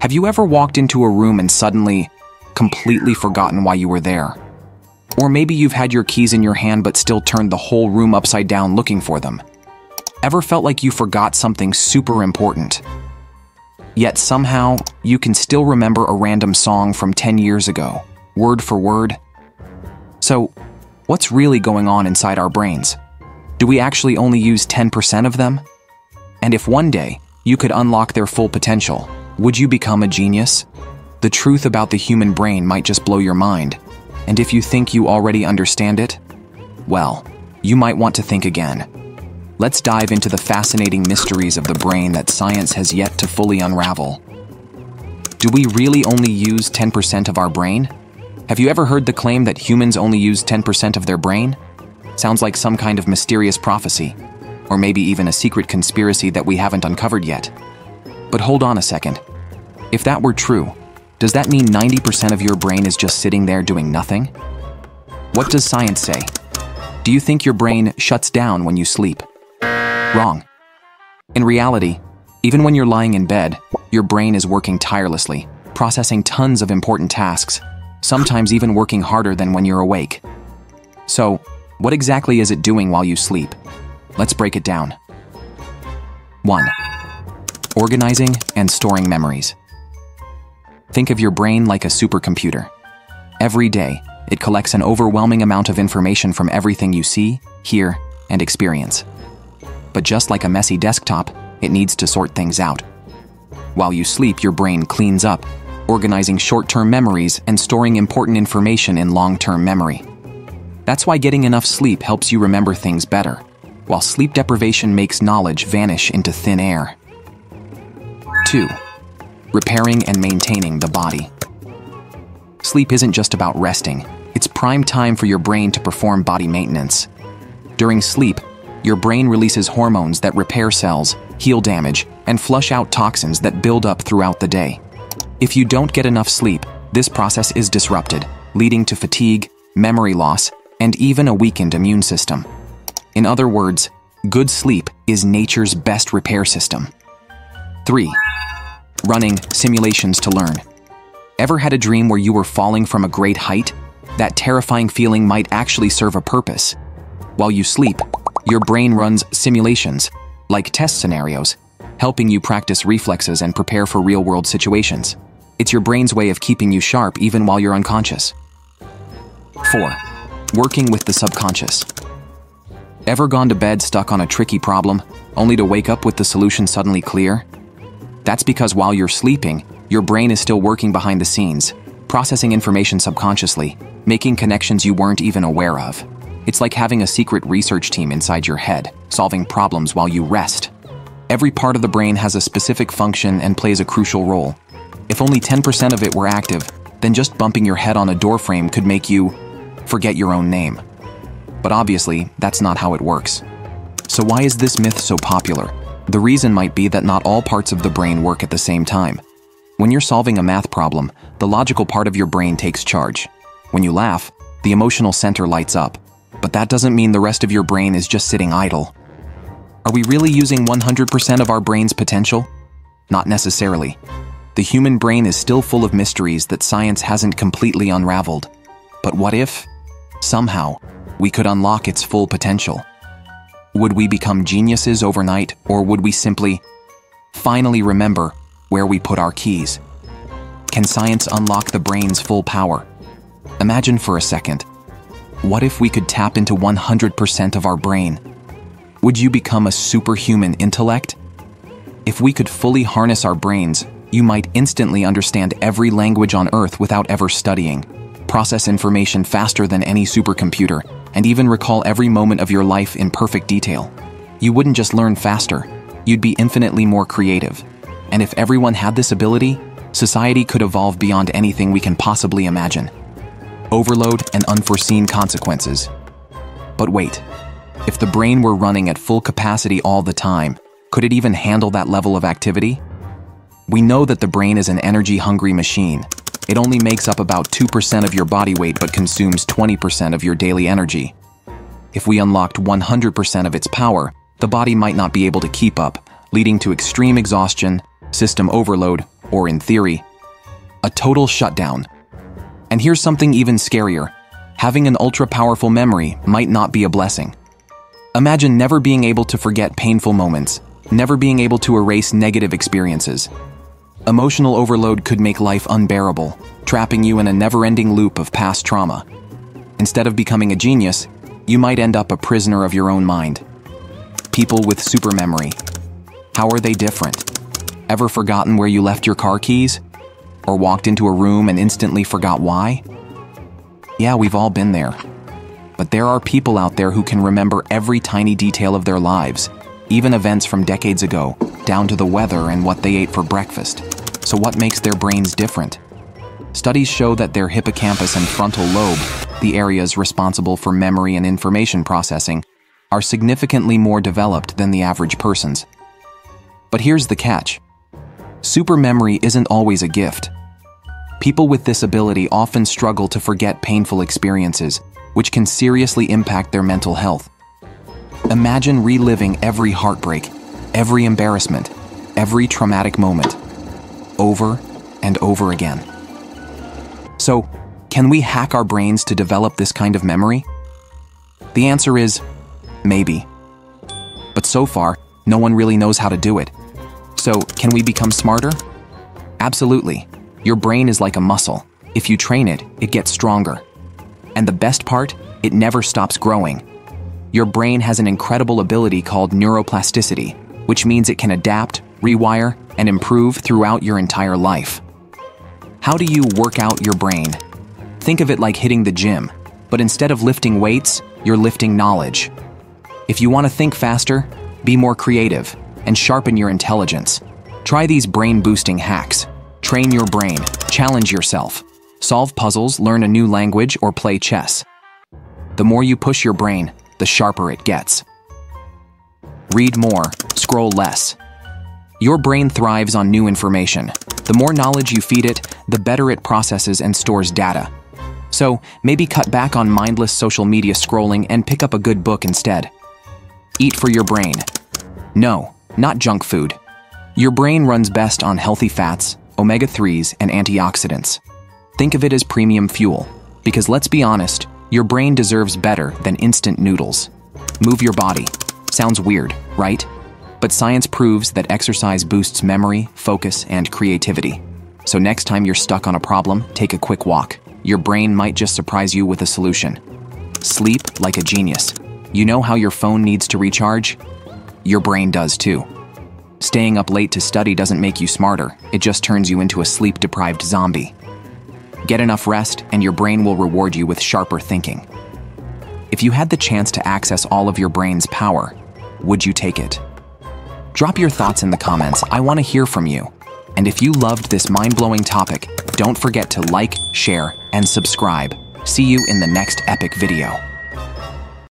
Have you ever walked into a room and suddenly completely forgotten why you were there? Or maybe you've had your keys in your hand but still turned the whole room upside down looking for them. Ever felt like you forgot something super important? Yet somehow, you can still remember a random song from 10 years ago, word for word? So, what's really going on inside our brains? Do we actually only use 10% of them? And if one day you could unlock their full potential, would you become a genius? The truth about the human brain might just blow your mind. And if you think you already understand it, well, you might want to think again. Let's dive into the fascinating mysteries of the brain that science has yet to fully unravel. Do we really only use 10% of our brain? Have you ever heard the claim that humans only use 10% of their brain? Sounds like some kind of mysterious prophecy, or maybe even a secret conspiracy that we haven't uncovered yet. But hold on a second. If that were true, does that mean 90% of your brain is just sitting there doing nothing? What does science say? Do you think your brain shuts down when you sleep? Wrong. In reality, even when you're lying in bed, your brain is working tirelessly, processing tons of important tasks, sometimes even working harder than when you're awake. So, what exactly is it doing while you sleep? Let's break it down. 1. Organizing and storing memories. Think of your brain like a supercomputer. Every day, it collects an overwhelming amount of information from everything you see, hear, and experience. But just like a messy desktop, it needs to sort things out. While you sleep, your brain cleans up, organizing short term memories and storing important information in long term memory. That's why getting enough sleep helps you remember things better, while sleep deprivation makes knowledge vanish into thin air. 2. Repairing and maintaining the body. Sleep isn't just about resting, it's prime time for your brain to perform body maintenance. During sleep, your brain releases hormones that repair cells, heal damage, and flush out toxins that build up throughout the day. If you don't get enough sleep, this process is disrupted, leading to fatigue, memory loss, and even a weakened immune system. In other words, good sleep is nature's best repair system. 3. Running simulations to learn. Ever had a dream where you were falling from a great height? That terrifying feeling might actually serve a purpose. While you sleep, your brain runs simulations, like test scenarios, helping you practice reflexes and prepare for real world situations. It's your brain's way of keeping you sharp even while you're unconscious. 4. Working with the subconscious. Ever gone to bed stuck on a tricky problem, only to wake up with the solution suddenly clear? That's because while you're sleeping, your brain is still working behind the scenes, processing information subconsciously, making connections you weren't even aware of. It's like having a secret research team inside your head, solving problems while you rest. Every part of the brain has a specific function and plays a crucial role. If only 10% of it were active, then just bumping your head on a doorframe could make you forget your own name. But obviously, that's not how it works. So why is this myth so popular? The reason might be that not all parts of the brain work at the same time. When you're solving a math problem, the logical part of your brain takes charge. When you laugh, the emotional center lights up. But that doesn't mean the rest of your brain is just sitting idle. Are we really using 100% of our brain's potential? Not necessarily. The human brain is still full of mysteries that science hasn't completely unraveled. But what if? Somehow, we could unlock its full potential. Would we become geniuses overnight, or would we simply finally remember where we put our keys? Can science unlock the brain's full power? Imagine for a second. What if we could tap into 100% of our brain? Would you become a superhuman intellect? If we could fully harness our brains, you might instantly understand every language on Earth without ever studying process information faster than any supercomputer, and even recall every moment of your life in perfect detail. You wouldn't just learn faster, you'd be infinitely more creative. And if everyone had this ability, society could evolve beyond anything we can possibly imagine. Overload and unforeseen consequences. But wait, if the brain were running at full capacity all the time, could it even handle that level of activity? We know that the brain is an energy hungry machine, it only makes up about 2% of your body weight but consumes 20% of your daily energy. If we unlocked 100% of its power, the body might not be able to keep up, leading to extreme exhaustion, system overload, or in theory, a total shutdown. And here's something even scarier having an ultra powerful memory might not be a blessing. Imagine never being able to forget painful moments, never being able to erase negative experiences. Emotional overload could make life unbearable, trapping you in a never ending loop of past trauma. Instead of becoming a genius, you might end up a prisoner of your own mind. People with super memory. How are they different? Ever forgotten where you left your car keys? Or walked into a room and instantly forgot why? Yeah, we've all been there. But there are people out there who can remember every tiny detail of their lives, even events from decades ago, down to the weather and what they ate for breakfast. So what makes their brains different? Studies show that their hippocampus and frontal lobe, the areas responsible for memory and information processing, are significantly more developed than the average person's. But here's the catch. Super memory isn't always a gift. People with this ability often struggle to forget painful experiences, which can seriously impact their mental health. Imagine reliving every heartbreak, every embarrassment, every traumatic moment, over and over again. So, can we hack our brains to develop this kind of memory? The answer is maybe. But so far, no one really knows how to do it. So, can we become smarter? Absolutely. Your brain is like a muscle. If you train it, it gets stronger. And the best part, it never stops growing. Your brain has an incredible ability called neuroplasticity, which means it can adapt, rewire, and improve throughout your entire life. How do you work out your brain? Think of it like hitting the gym, but instead of lifting weights, you're lifting knowledge. If you want to think faster, be more creative, and sharpen your intelligence, try these brain boosting hacks. Train your brain, challenge yourself, solve puzzles, learn a new language, or play chess. The more you push your brain, the sharper it gets. Read more, scroll less. Your brain thrives on new information. The more knowledge you feed it, the better it processes and stores data. So, maybe cut back on mindless social media scrolling and pick up a good book instead. Eat for your brain. No, not junk food. Your brain runs best on healthy fats, omega 3s, and antioxidants. Think of it as premium fuel, because let's be honest, your brain deserves better than instant noodles. Move your body. Sounds weird, right? But science proves that exercise boosts memory, focus, and creativity. So next time you're stuck on a problem, take a quick walk. Your brain might just surprise you with a solution. Sleep like a genius. You know how your phone needs to recharge? Your brain does too. Staying up late to study doesn't make you smarter, it just turns you into a sleep deprived zombie. Get enough rest, and your brain will reward you with sharper thinking. If you had the chance to access all of your brain's power, would you take it? Drop your thoughts in the comments, I want to hear from you. And if you loved this mind blowing topic, don't forget to like, share, and subscribe. See you in the next epic video.